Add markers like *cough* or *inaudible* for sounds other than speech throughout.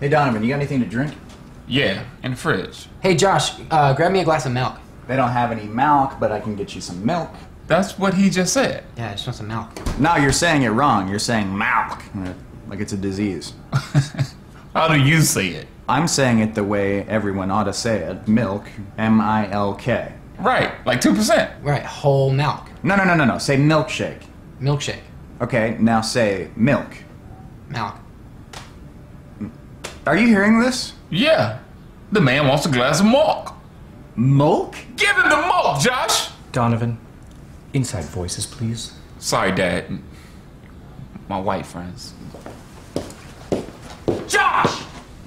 Hey Donovan, you got anything to drink? Yeah, in the fridge. Hey, Josh, uh, grab me a glass of milk. They don't have any milk, but I can get you some milk. That's what he just said. Yeah, I just want some milk. No, you're saying it wrong. You're saying milk, like it's a disease. *laughs* How do you say it? I'm saying it the way everyone ought to say it. Milk, M-I-L-K. Right, like 2%. Right, whole milk. No, no, no, no, no. Say milkshake. Milkshake. Okay, now say milk. Milk. Are you hearing this? Yeah. The man wants a glass of milk. Milk? Give him the milk, Josh! Donovan, inside voices, please. Sorry, Dad. My white friends. Josh!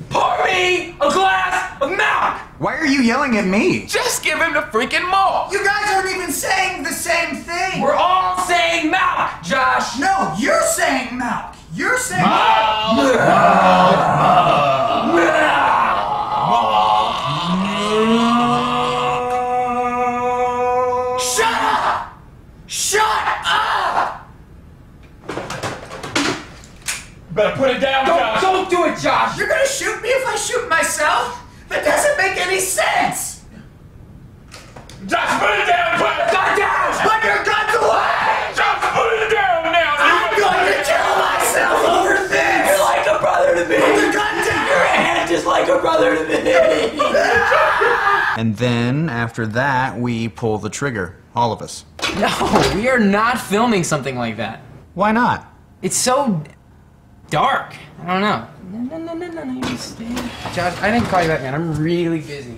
Pour me a glass of milk! Why are you yelling at me? Just give him the freaking milk! You guys aren't even saying the same thing! We're all saying milk, Josh! No, you're saying milk! You're saying Shut Shut up! Better put it down, Don't, don't do it, Josh! You're gonna shoot me if I shoot myself? That doesn't make any sense! And then, after that, we pull the trigger. All of us. No, we are not filming something like that. Why not? It's so dark. I don't know. No, no, no, no, no, no. you stay. Josh, I didn't call you back, man. I'm really busy.